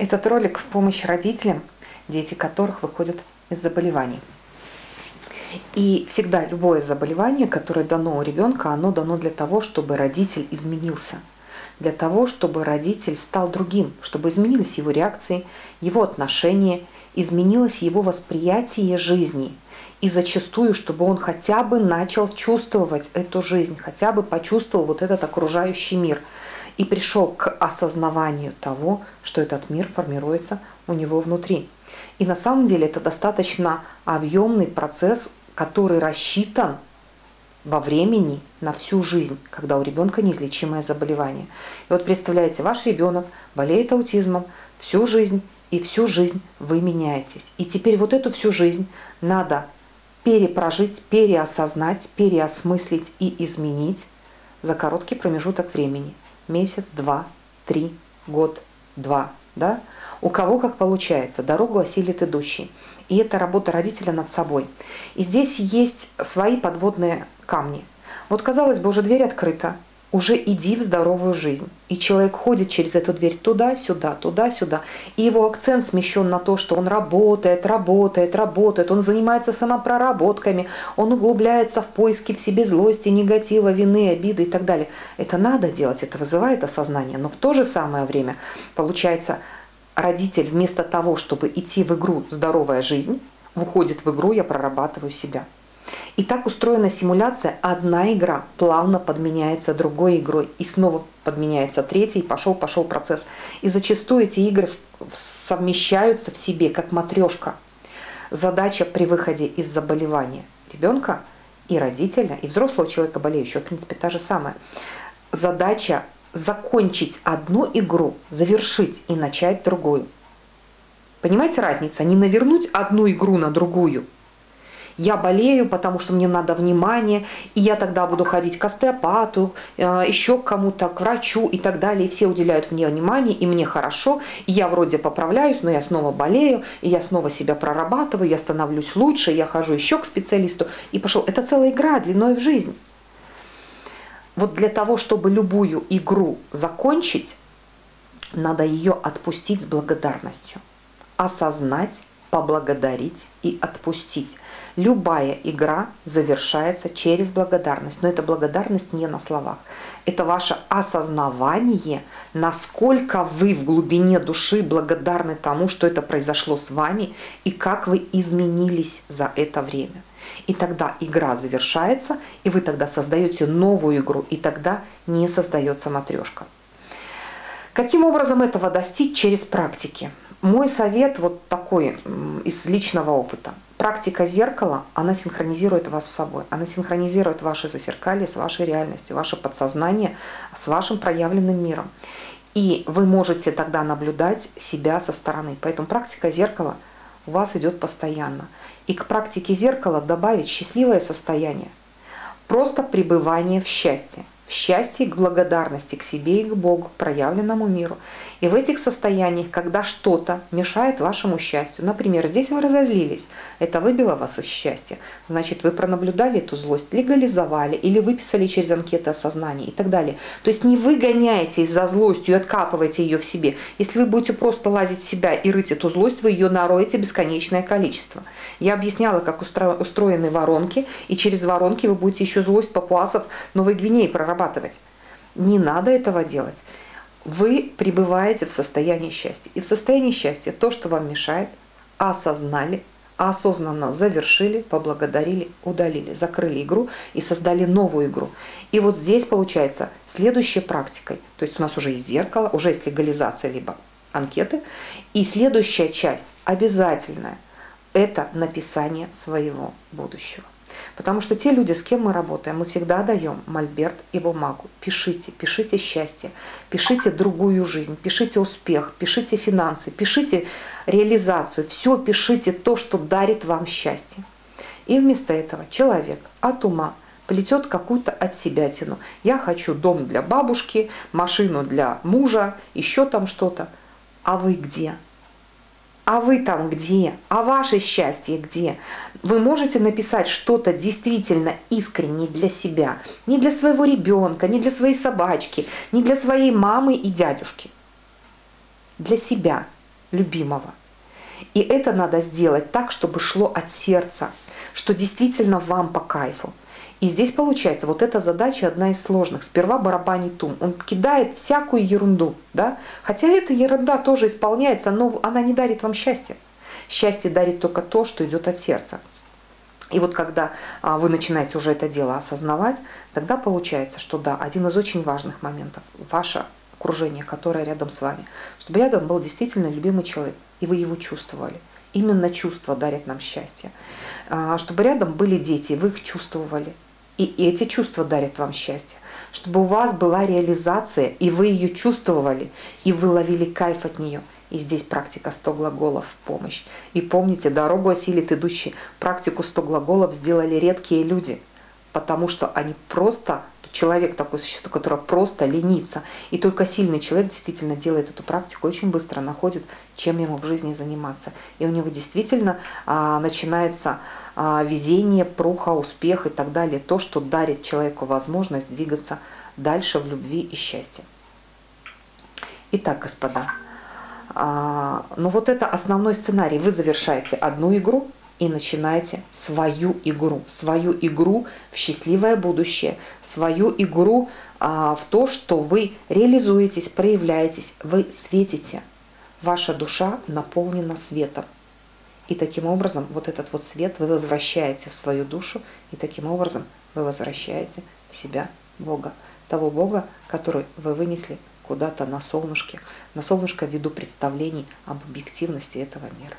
Этот ролик в помощь родителям, дети которых выходят из заболеваний. И всегда любое заболевание, которое дано у ребенка, оно дано для того, чтобы родитель изменился. Для того, чтобы родитель стал другим, чтобы изменились его реакции, его отношения, изменилось его восприятие жизни. И зачастую, чтобы он хотя бы начал чувствовать эту жизнь, хотя бы почувствовал вот этот окружающий мир и пришел к осознаванию того, что этот мир формируется у него внутри. И на самом деле это достаточно объемный процесс, который рассчитан во времени на всю жизнь, когда у ребенка неизлечимое заболевание. И вот представляете, ваш ребенок болеет аутизмом всю жизнь, и всю жизнь вы меняетесь. И теперь вот эту всю жизнь надо перепрожить, переосознать, переосмыслить и изменить за короткий промежуток времени. Месяц, два, три, год, два. Да? У кого как получается, дорогу осилит идущий. И это работа родителя над собой. И здесь есть свои подводные камни. Вот, казалось бы, уже дверь открыта, уже иди в здоровую жизнь. И человек ходит через эту дверь туда-сюда, туда-сюда. И его акцент смещен на то, что он работает, работает, работает, он занимается самопроработками, он углубляется в поиски в себе злости, негатива, вины, обиды и так далее. Это надо делать, это вызывает осознание. Но в то же самое время, получается, родитель вместо того, чтобы идти в игру «здоровая жизнь», выходит в игру «я прорабатываю себя». И так устроена симуляция. Одна игра плавно подменяется другой игрой. И снова подменяется третий. Пошел, пошел процесс. И зачастую эти игры совмещаются в себе, как матрешка. Задача при выходе из заболевания ребенка и родителя, и взрослого человека болеющего, в принципе, та же самая. Задача закончить одну игру, завершить и начать другую. Понимаете разница? Не навернуть одну игру на другую – я болею, потому что мне надо внимание, и я тогда буду ходить к остеопату, э, еще к кому-то, к врачу и так далее. И все уделяют мне внимание, и мне хорошо, и я вроде поправляюсь, но я снова болею, и я снова себя прорабатываю, я становлюсь лучше, я хожу еще к специалисту, и пошел. Это целая игра длиной в жизнь. Вот для того, чтобы любую игру закончить, надо ее отпустить с благодарностью, осознать, поблагодарить и отпустить. Любая игра завершается через благодарность, но эта благодарность не на словах. Это ваше осознавание, насколько вы в глубине души благодарны тому, что это произошло с вами и как вы изменились за это время. И тогда игра завершается, и вы тогда создаете новую игру, и тогда не создается матрешка. Каким образом этого достичь? Через практики. Мой совет вот такой из личного опыта. Практика зеркала, она синхронизирует вас с собой. Она синхронизирует ваши зазеркалье с вашей реальностью, ваше подсознание с вашим проявленным миром. И вы можете тогда наблюдать себя со стороны. Поэтому практика зеркала у вас идет постоянно. И к практике зеркала добавить счастливое состояние. Просто пребывание в счастье в счастье, к благодарности к себе и к Богу, проявленному миру. И в этих состояниях, когда что-то мешает вашему счастью, например, здесь вы разозлились, это выбило вас из счастья, значит, вы пронаблюдали эту злость, легализовали или выписали через анкеты осознания и так далее. То есть не вы гоняетесь за злостью и откапываете ее в себе. Если вы будете просто лазить в себя и рыть эту злость, вы ее нароете бесконечное количество. Я объясняла, как устроены воронки, и через воронки вы будете еще злость папуасов Новой Гвинеи прорабатывать зарабатывать. Не надо этого делать. Вы пребываете в состоянии счастья. И в состоянии счастья то, что вам мешает, осознали, осознанно завершили, поблагодарили, удалили, закрыли игру и создали новую игру. И вот здесь получается следующей практикой, то есть у нас уже есть зеркало, уже есть легализация, либо анкеты, и следующая часть обязательная – это написание своего будущего. Потому что те люди, с кем мы работаем, мы всегда даем мольберт и бумагу. Пишите, пишите счастье, пишите другую жизнь, пишите успех, пишите финансы, пишите реализацию. Все пишите то, что дарит вам счастье. И вместо этого человек от ума плетет какую-то от себя тяну. Я хочу дом для бабушки, машину для мужа, еще там что-то. А вы где? А вы там где? А ваше счастье где? Вы можете написать что-то действительно искренне для себя. Не для своего ребенка, не для своей собачки, не для своей мамы и дядюшки. Для себя. любимого. И это надо сделать так, чтобы шло от сердца, что действительно вам по кайфу. И здесь получается, вот эта задача одна из сложных. Сперва барабанит тум. Он кидает всякую ерунду, да? Хотя эта ерунда тоже исполняется, но она не дарит вам счастья. Счастье дарит только то, что идет от сердца. И вот когда а, вы начинаете уже это дело осознавать, тогда получается, что да, один из очень важных моментов – ваше окружение, которое рядом с вами, чтобы рядом был действительно любимый человек, и вы его чувствовали. Именно чувства дарят нам счастье. А, чтобы рядом были дети, вы их чувствовали, и эти чувства дарят вам счастье. Чтобы у вас была реализация, и вы ее чувствовали, и вы ловили кайф от нее – и здесь практика 100 глаголов в помощь. И помните, дорогу осилит идущий. Практику 100 глаголов сделали редкие люди, потому что они просто, человек такое существо, которое просто ленится. И только сильный человек действительно делает эту практику, очень быстро находит, чем ему в жизни заниматься. И у него действительно а, начинается а, везение, пруха, успех и так далее. То, что дарит человеку возможность двигаться дальше в любви и счастье. Итак, господа, а, но вот это основной сценарий. Вы завершаете одну игру и начинаете свою игру. Свою игру в счастливое будущее. Свою игру а, в то, что вы реализуетесь, проявляетесь, вы светите. Ваша душа наполнена светом. И таким образом вот этот вот свет вы возвращаете в свою душу, и таким образом вы возвращаете в себя Бога. Того Бога, который вы вынесли куда-то на солнышке, на солнышко ввиду представлений об объективности этого мира.